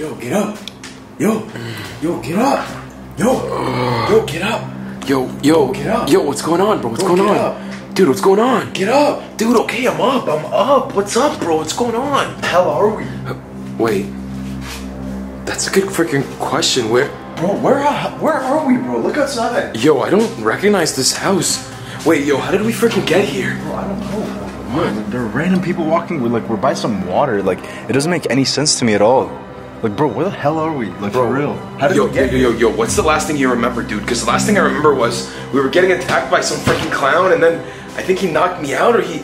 Yo, get up. Yo, yo, get up. Yo, yo, get up. Yo, yo, Get up. yo, what's going on, bro? What's Bro, going get on? up. Dude, what's going on? Get up. Dude, okay, I'm up. I'm up. What's up, bro? What's going on? Hell are we? Wait. That's a good freaking question. Where? Bro, where are, where are we, bro? Look outside. Yo, I don't recognize this house. Wait, yo, how did we freaking get here? Bro, I don't know. Bro. Look, there are random people walking. We're like, we're by some water. Like, it doesn't make any sense to me at all. Like, bro, where the hell are we? Like, for real. How did yo, we get yo, yo, yo, what's the last thing you remember, dude? Because the last thing I remember was we were getting attacked by some freaking clown, and then I think he knocked me out, or he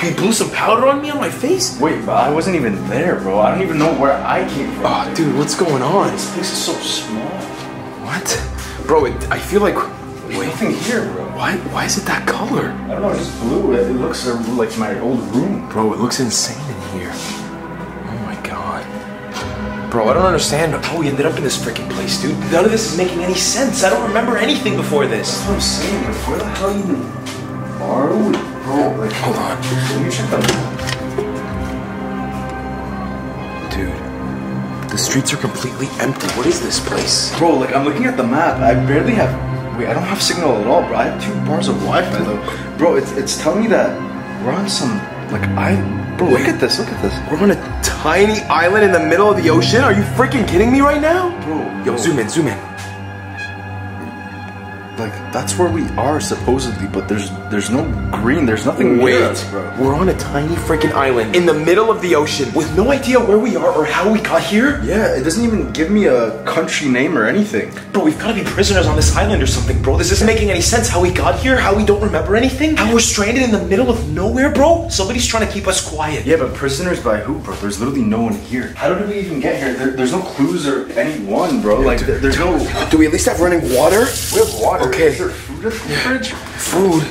he blew some powder on me on my face. Wait, but I wasn't even there, bro. I don't even know where I came from. Oh, dude, what's going on? This place is so small. What? Bro, it, I feel like. There's Wait, nothing here, bro. why? Why is it that color? I don't know, it's just blue. It, it looks like my old room. Bro, it looks insane in here. Oh. Bro, I don't understand oh, how we ended up in this freaking place, dude. None of this is making any sense. I don't remember anything before this. That's what I'm saying. Like, where the hell even are we, bro? Like, Hold on. Let me check the. Dude, the streets are completely empty. What is this place? Bro, like, I'm looking at the map. I barely have. Wait, I don't have signal at all, bro. I have two bars of Wi-Fi though. Bro, it's it's telling me that we're on some like I. Bro, look at this. Look at this. We're on a tiny island in the middle of the ocean? Are you freaking kidding me right now? Bro, Yo, zoom in, zoom in. Like that's where we are supposedly, but there's there's no green. There's nothing Wait, near us, bro. we're on a tiny freaking island in the middle of the ocean with no idea where we are or how we got here? Yeah, it doesn't even give me a country name or anything. Bro, we've got to be prisoners on this island or something, bro. This isn't making any sense. How we got here, how we don't remember anything, how we're stranded in the middle of nowhere, bro. Somebody's trying to keep us quiet. Yeah, but prisoners by who, bro? There's literally no one here. How did we even get here? There, there's no clues or anyone, bro. Like, there- there's no. Do we at least have running water? We have water. Okay. Is there food in the fridge? Food.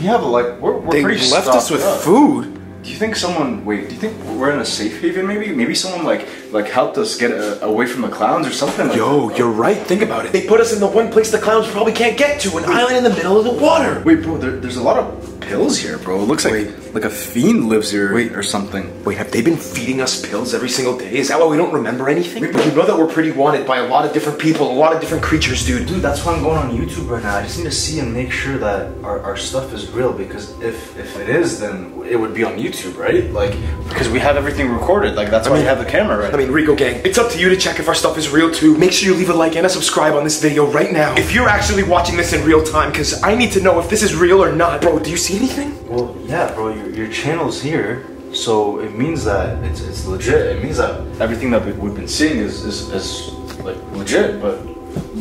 We have like we're, we're They pretty left us with up. food. Do you think someone? Wait. Do you think we're in a safe haven? Maybe. Maybe someone like like helped us get uh away from the clowns or something. Like Yo, that. you're right. Think about it. They put us in the one place the clowns probably can't get to, an island in the middle of the water. Wait, bro. There, there's a lot of pills here, bro. It looks like Wait. like a fiend lives here Wait. or something. Wait, have they been feeding us pills every single day? Is that why we don't remember anything? But you know that we're pretty wanted by a lot of different people, a lot of different creatures, dude. Dude, that's why I'm going on YouTube right now. I just need to see and make sure that our, our stuff is real because if if it is, then it would be on YouTube, right? Like because we have everything recorded. Like that's why we have the camera, right? I mean, Rico Gang, it's up to you to check if our stuff is real too. Make sure you leave a like and a subscribe on this video right now. If you're actually watching this in real time, because I need to know if this is real or not. Bro, do you see anything? well, yeah, bro. Your, your channel's here, so it means that it's, it's legit. It means that everything that we- we've been seeing is, is is like legit. But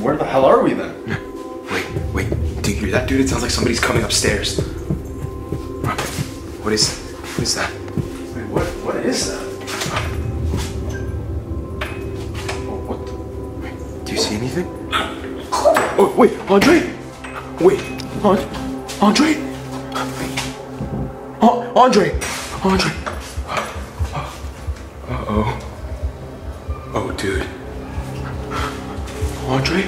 where the hell are we then? Wait, wait. Do you hear that, dude? It sounds like somebody's coming upstairs. What is, what is that? Wait, what what is that? Oh, what? The? Do you see anything? Oh, wait, Andre! Wait, Andre? Oh, Andre! Andre! Uh-oh. Oh, dude. Andre?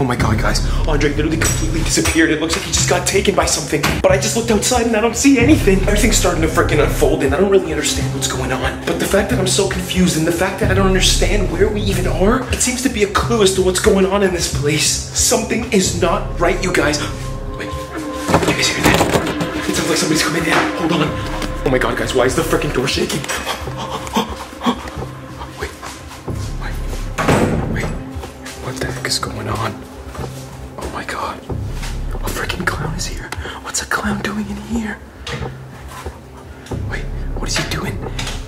Oh my god, guys. Andre literally completely disappeared. It looks like he just got taken by something. But I just looked outside and I don't see anything. Everything's starting to freaking unfold and I don't really understand what's going on. But the fact that I'm so confused and the fact that I don't understand where we even are, it seems to be a clue as to what's going on in this place. Something is not right, you guys. It sounds like somebody's coming in. Hold on. Oh my god, guys, why is the freaking door shaking? Wait, wait, wait. What the heck is going on? Oh my god. A freaking clown is here. What's a clown doing in here? Wait, what is he doing?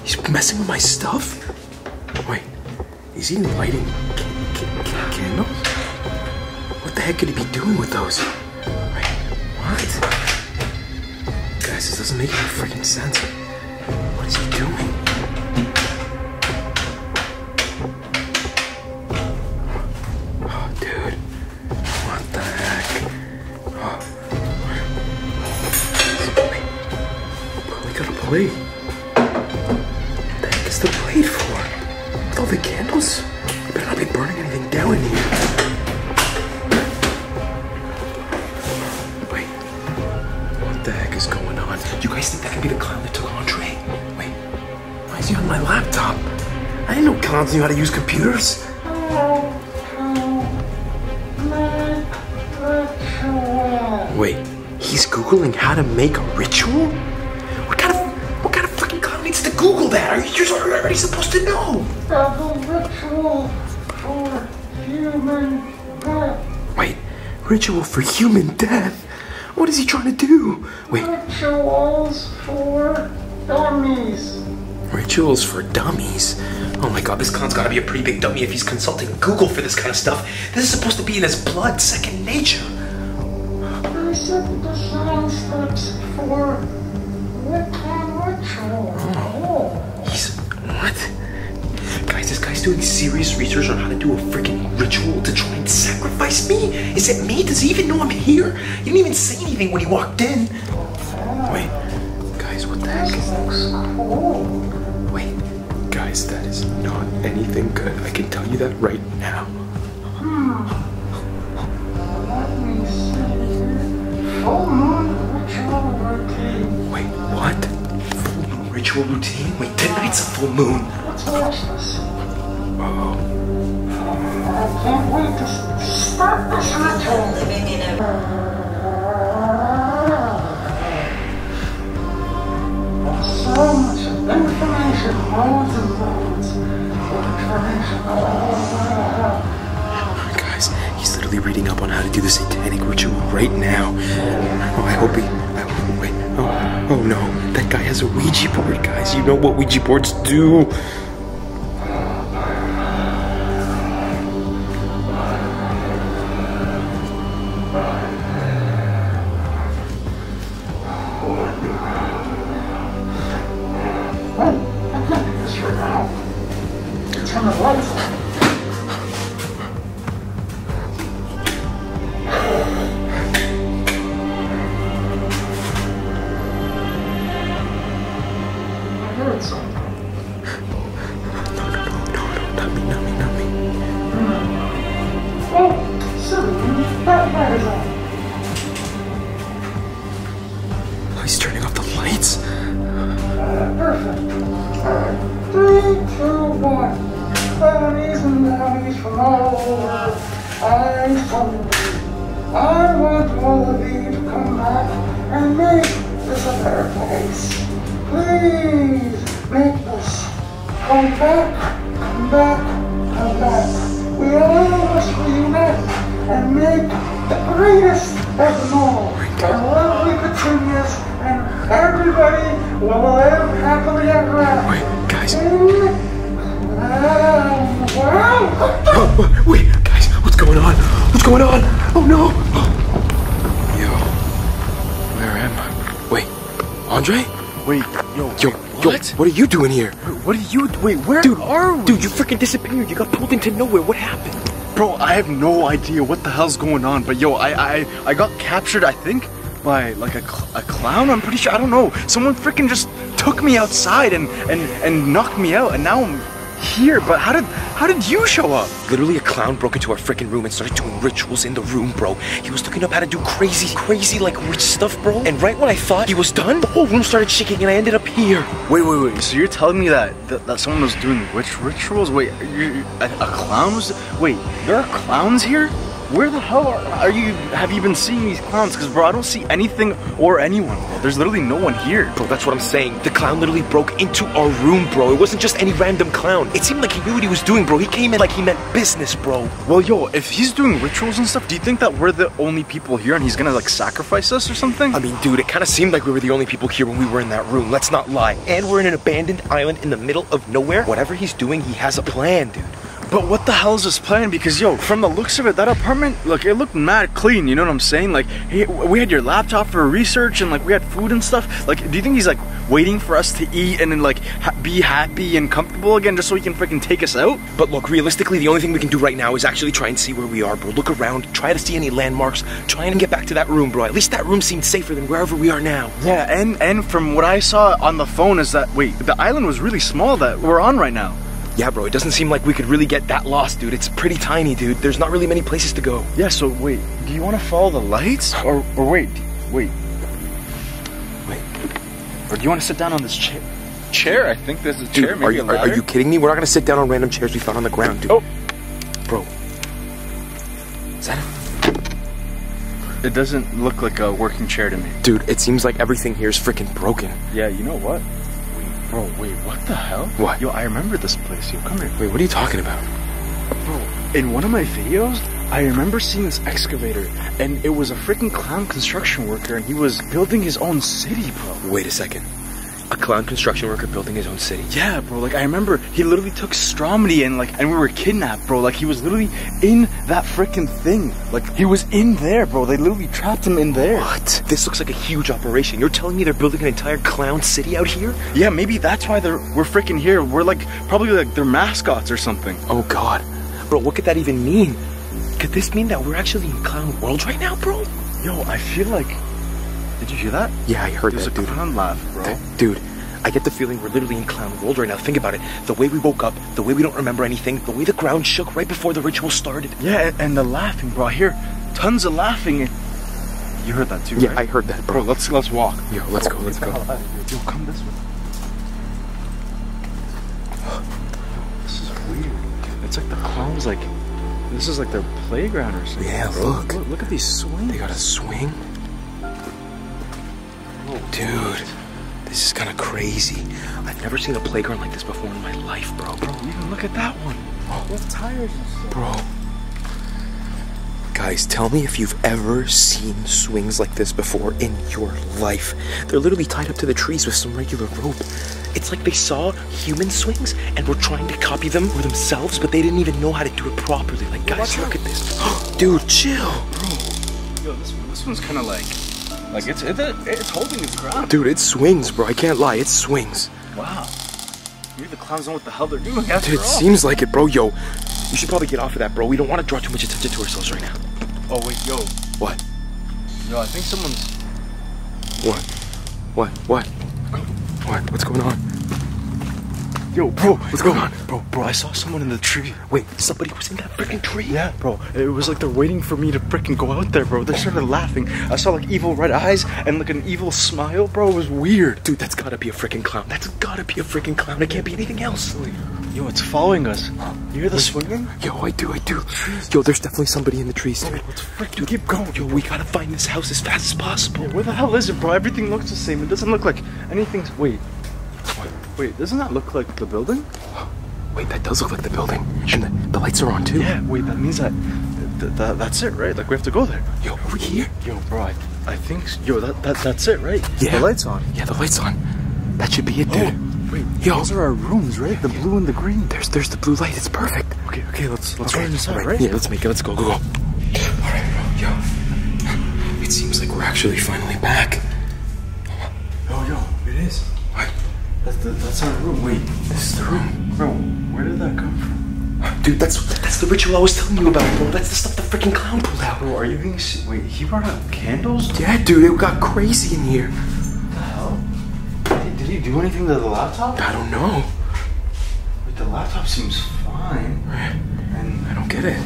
He's messing with my stuff? Wait, is he lighting ca- ca- ca- candles? What the heck could he be doing with those? Make any freaking sense. What is he doing? Oh, dude. What the heck? Oh. We got a knew how to use computers. Wait, he's googling how to make a ritual? What kind of what kind of fucking clown needs to Google that? Are you just already supposed to know? ritual for human death. Wait, ritual for human death? What is he trying to do? Wait, Rituals for dummies. Rituals for dummies? Oh my god, this clown's gotta be a pretty big dummy if he's consulting Google for this kind of stuff. This is supposed to be in his blood, second nature. They set the design steps for Wiccan ritual. Oh. He's what? Guys, this guy's doing serious research on how to do a freaking ritual to try and sacrifice me? Is it me? Does he even know I'm here? He didn't even say anything when he walked in. Wait, guys, what the heck is Looks cool. Wait, guys, that is not anything good. I can tell you that right now. Let me see. Full moon ritual routine. Wait, what? Full moon ritual routine? Wait, tonight's a full moon. Let's watch this. Oh, I can't wait to s- start this ritual. living in a know what Ouija boards do. Turn the lights this better place. Please make this. Come back, come back, come back. We all must reunite and make the greatest of them all. And lovely petunias and everybody will live happily ever after. Wait, guys. Oh, oh, wait, guys, what's going on? What's going on? Oh no! Yo, where am I? Wait, Andre? Wait, yo, Yo, yo, what? what are you doing here? What are you? Wait, where Dude, are we? Dude, you freaking disappeared. You got pulled into nowhere. What happened? Bro, I have no idea what the hell's going on. But yo, I I I got captured. I think by like a, cl- a clown. I'm pretty sure. I don't know. Someone freaking just took me outside and and and knocked me out, and now I'm here. But how did how did you show up? Literally, a clown broke into our freaking room and started doing rituals in the room, bro. He was looking up how to do crazy, crazy, like witch stuff, bro. And right when I thought he was done, the whole room started shaking and I ended up here. Wait, wait, wait. So you're telling me that that, that someone was doing witch rituals? Wait, you, a, a clown was? Wait, there are clowns here? Where the hell are, are you? Have you been seeing these clowns? Because bro, I don't see anything or anyone. Bro. There's literally no one here. Bro, that's what I'm saying. The clown literally broke into our room, bro. It wasn't just any random clown. It seemed like he knew what he was doing, bro. He came in like he meant business, bro. Well, yo, if he's doing rituals and stuff, do you think that we're the only people here and he's gonna like sacrifice us or something? I mean, dude, it kind of seemed like we were the only people here when we were in that room. Let's not lie. And we're in an abandoned island in the middle of nowhere. Whatever he's doing, he has a plan, dude. But what the hell is this plan? Because yo, from the looks of it, that apartment, look, it looked mad clean. You know what I'm saying? Like, hey, we had your laptop for research, and like we had food and stuff. Like, do you think he's like waiting for us to eat and then like ha- be happy and comfortable again, just so he can freaking take us out? But look, realistically, the only thing we can do right now is actually try and see where we are, bro. Look around, try to see any landmarks, try and get back to that room, bro. At least that room seemed safer than wherever we are now. Yeah, and and from what I saw on the phone is that wait, the island was really small that we're on right now. Yeah, bro, it doesn't seem like we could really get that lost, dude. It's pretty tiny, dude. There's not really many places to go. Yeah. So wait, do you want to follow the lights, or or wait, wait, Wait, or do you want to sit down on this chair? chair. I think there's a Dude, chair. are you, are, are you kidding me? We're not gonna sit down on random chairs we found on the ground, dude. Oh. Bro. Is that a... It doesn't look like a working chair to me. Dude, it seems like everything here is freaking broken. Yeah, you know what? Bro, wait, what the hell? What? Yo, I remember this place. Yo, come here. Wait, what are you talking about? Bro, in one of my videos, I remember seeing this excavator, and it was a freaking clown construction worker, and he was building his own city, bro. Wait a second. A clown construction worker building his own city. Yeah, bro. Like I remember, he literally took Stromedy and like, and we were kidnapped, bro. Like he was literally in that freaking thing. Like he was in there, bro. They literally trapped him in there. What? This looks like a huge operation. You're telling me they're building an entire clown city out here? Yeah, maybe that's why they're we're freaking here. We're like probably like their mascots or something. Oh god. Bro, what could that even mean? Could this mean that we're actually in clown world right now, bro? Yo, I feel like. Did you hear that? Yeah, I heard There's that, a dude. clown laugh, bro. Dude, I get the feeling we're literally in clown world right now. Think about it. The way we woke up, the way we don't remember anything, the way the ground shook right before the ritual started. Yeah, and, and the laughing, bro. I hear tons of laughing. You heard that too, Yeah, right? I heard that, Bro, bro. let's let's walk. Yo, let's go, let's go. Yo, come this way. This is weird. It's like the clowns, like this is like their playground or something. Yeah, look. look. Look at these swings. They got a swing? Dude, this is kind of crazy. I've never seen a playground like this before in my life, bro. Bro, even look at that one. What tires. Bro. Guys, tell me if you've ever seen swings like this before in your life. They're literally tied up to the trees with some regular rope. It's like they saw human swings and were trying to copy them for themselves, but they didn't even know how to do it properly. Like, guys, look at this. Dude, chill. Bro. Yo, this one, this one's kind of like, like it's it, it's holding its ground. Dude, it swings, bro. I can't lie. It swings. Wow. Maybe the clowns know what the hell they're doing after Dude, it all. seems like it, bro. Yo, you should probably get off of that, bro. We don't want to draw too much attention to ourselves right now. Oh wait, yo, What? yo, I think someone's. What? What? What? What? What's going on? Yo, bro, What's going on? Bro, bro, I saw someone in the tree. Wait, somebody was in that freaking tree. Yeah, bro. It was like they're waiting for me to freaking go out there, bro. They oh. started laughing. I saw like evil red eyes and like an evil smile, bro. It was weird. Dude, that's gotta be a freaking clown. That's gotta be a freaking clown. It can't be anything else. Yo, it's following us. You hear the swinging? Yo, I do, I do. Yo, there's definitely somebody in the trees, dude. Let's freaking keep going. Yo, we gotta find this house as fast as possible. Where the hell is it, bro? Everything looks the same. It doesn't look like anything's. Wait. Wait, doesn't that look like the building? Wait, that does look like the building. And the, the lights are on too. Yeah, wait, that means that, th- th- that's it, right? Like we have to go there. Yo, are we here? Yo, bro, I, I think, yo, that, that that's it, right? Yeah. The lights on. Yeah, the lights on. That should be it, dude. Oh, wait, Yo. those are our rooms, right? The blue and the green. There's there's the blue light. It's perfect. Okay, okay, let's let's Okay, go inside, alright, right? Yeah, let's make it. Let's go, go, go. All right, bro. Yo, it seems like we're actually finally back. Yo, yo, it is. What? That's the, that's our room. Wait, This is the room. bro, where did that come from? Dude, that's that's the ritual I was telling you about, bro. That's the stuff the freaking clown pulled out. Bro, are you being? se- Wait, he brought out candles. Yeah, dude, it got crazy in here. the hell? Did, did he do anything to the laptop? I don't know. Wait, the laptop seems fine. And I don't get it.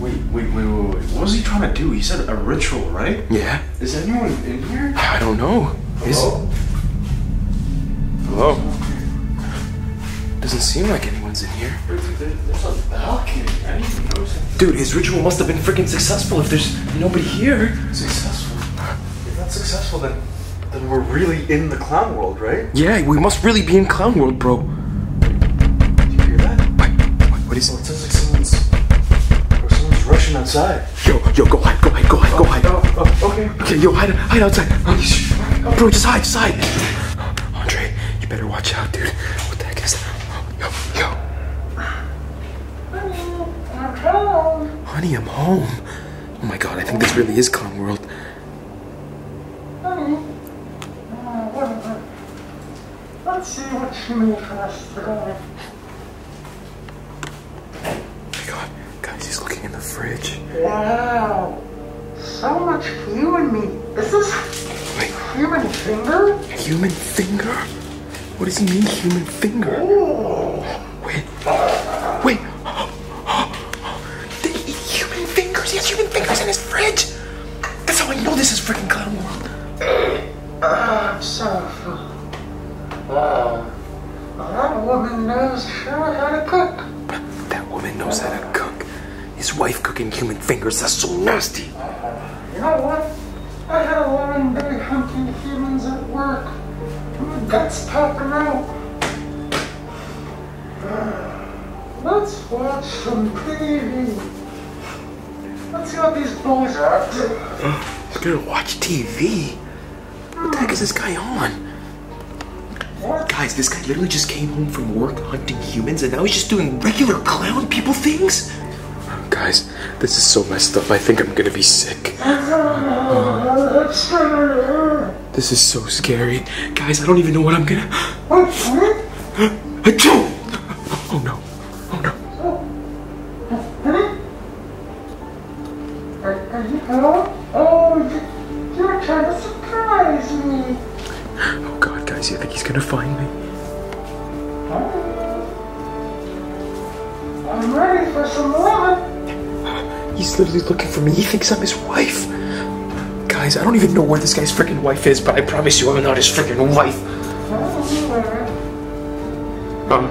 wait, wait, wait, wait, wait. What was he trying to do? He said a ritual, right? Yeah, Is anyone in here? I don't know. Is Hello? Doesn't seem like anyone's in here. There's a balcony. I didn't notice it. Dude, his ritual must have been freaking successful if there's nobody here. Successful. If that's successful, then then we're really in the clown world, right? Yeah, we must really be in clown world, bro. Do you hear that? Wait, what- what is Oh, it sounds like someone's or someone's rushing outside. Yo, yo, go hide, go hide, go hide, go oh, hide. Oh, oh, okay. Okay, yo, hide, hide outside. Oh, huh? Bro, just hide, just hide. You better watch out, dude. What the heck is that? Yo, yo, I'm home. honey, I'm home. Oh my god, I think this really is clown world. Honey. Uh. Let's see what you made for us today. Oh my god, guys, he's looking in the fridge. Wow. So much you and me. Is this Wait, human finger? human finger? What does he mean, human finger? Wait, wait. They eat human fingers. He has human fingers in his fridge. That's how I know this is freaking clown world. I'm sorry for. Oh, woman knows sure how to cook. That woman knows how to cook. His wife cooking human fingers, that's so nasty. Uh-huh. You know what? I had a long day hunting guts popping out. Ah, let's watch some TV. Let's see what these boys are up to. We're gonna watch TV? What the heck is this guy on? What? Guys, this guy literally just came home from work hunting humans and now he's just doing regular clown people things? Guys, this is so messed up. I think I'm gonna be sick. Ah, This is so scary. Guys, I don't even know what I'm gonna. what? What? Achoo! Oh no. Oh no. Honey? Are, are you hello? Oh, you- you're trying to surprise me. Oh god, guys, I think he's gonna find me. I'm ready for some love. He's literally looking for me. He thinks I'm his wife. Guys, I don't even know where this guy's freaking wife is, but I promise you I'm not his freaking wife. Um,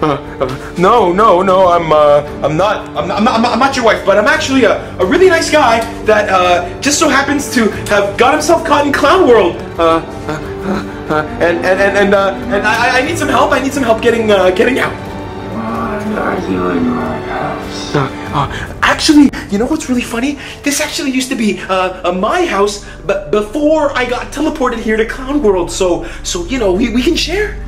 uh, uh, no, no, no, I'm, uh, I'm not, I'm not, I'm not, I'm not your wife, but I'm actually a, a really nice guy that, uh, just so happens to have got himself caught in Clown World. Uh, uh, uh, uh, and, and, and, and, uh, and I, I need some help. I need some help getting, uh, getting out. Why are you in my house? Uh, uh, actually, you know what's really funny? This actually used to be uh, my house, but before I got teleported here to Clown World. So, so you know, we, we can share.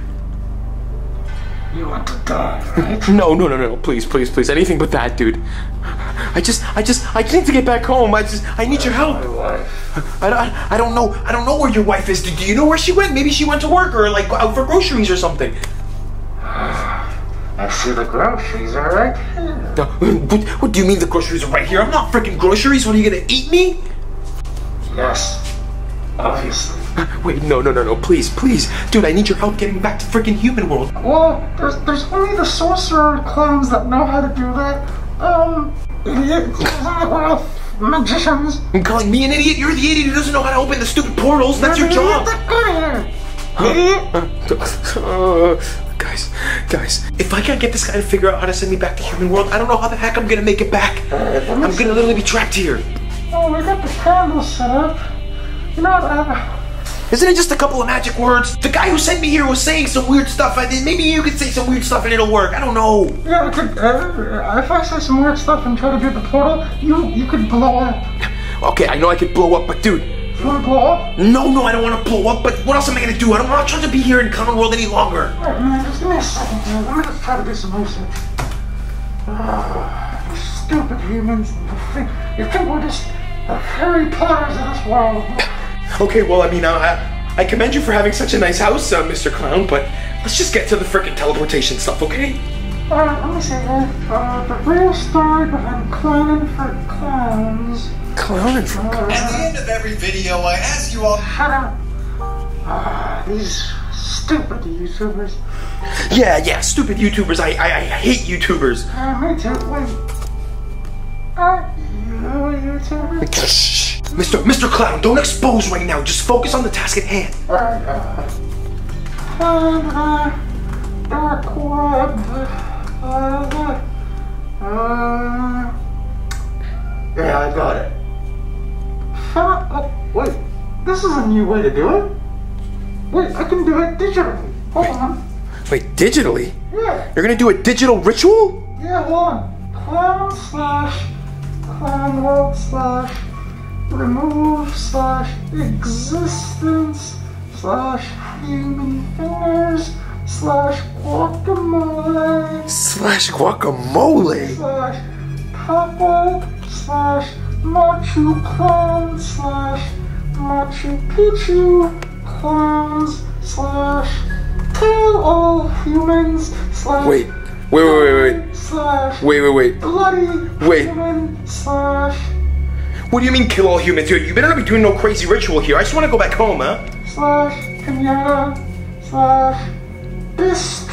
You want to die, right? No, no, no, no, please, please, please, anything but that, dude. I just, I just, I need to get back home. I just, I need your help. My wife. I, I, I don't know, I don't know where your wife is. Do, do you know where she went? Maybe she went to work or like out for groceries or something. I see the groceries are right here. What, what do you mean the groceries are right here? I'm not freaking groceries. What are you gonna eat me? Yes. Obviously. Wait, no, no, no, no, please, please, dude, I need your help getting back to freaking human world. Well, there's there's only the sorcerer clones that know how to do that. Um, magicians. I'm calling me an idiot. You're the idiot who doesn't know how to open the stupid portals. That's your job. Get out of here. Idiot. Uh, guys, guys, if I can't get this guy to figure out how to send me back to human world, I don't know how the heck I'm gonna make it back. I'm gonna literally be trapped here. Oh, we got the candles set up. You know what? Uh, Isn't it just a couple of magic words? The guy who sent me here was saying some weird stuff. I think maybe you could say some weird stuff and it'll work. I don't know. yeah, could, uh, if I say some weird stuff and try to do the portal, you you could blow up. Okay, I know I could blow up, but dude, You want to blow up? no, no, I don't want to blow up. But what else am I gonna do? I don't want to try to be here in common world any longer. Alright, man, just give me a second here. Let me just try to do some research. Ah, you stupid humans. You think, we're just the Harry Potters of this world. Okay, well, I mean, uh, I, I commend you for having such a nice house, uh, Mr. Clown, but let's just get to the frickin' teleportation stuff, okay? Alright, let me see here. Uh, the real story behind clowning for clowns. Clowning for Uh, At the end of every video, I ask you all shut up. Ah, these stupid YouTubers. Yeah, yeah, stupid YouTubers. I, I, I hate YouTubers. Uh, me too. Wait. Are you a YouTuber? Mr. Mr. Clown, don't expose right now. Just focus on the task at hand. Alright, uh, find the dark web. Uh, uh, yeah, I got it. Oh, wait, this is a new way to do it. Wait, I can do it digitally. Hold on. Wait, digitally? Yeah, You're gonna do a digital ritual? yeah, hold on. Clown slash clown world slash remove slash existence slash human fingers slash guacamole Slash guacamole. slash purple slash machu clown slash machu picchu clowns slash kill all humans slash Wait, wait, wait, wait, wait. slash Wait, wait, wait. bloody Wait. human slash What do you mean kill all humans? You you better not be doing no crazy ritual here. I just wanna go back home, huh? slash pinata slash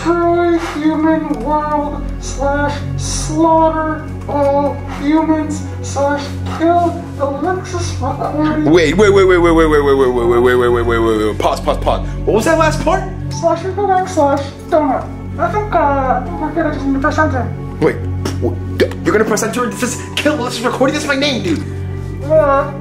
destroy human world slash slaughter all humans slash kill Alexis Ricordi Wait, wait, wait, wait, wait, wait, wait, wait, wait, wait, wait, wait, wait, wait, wait, wait, wait. Pause, pause, pause. What was that last part? slash equal slash donut. I think, uh, I think we're good. I just need to press enter. Wait, you're gonna press enter? This is kill. This is Ricordi. This is my name, dude. Uh,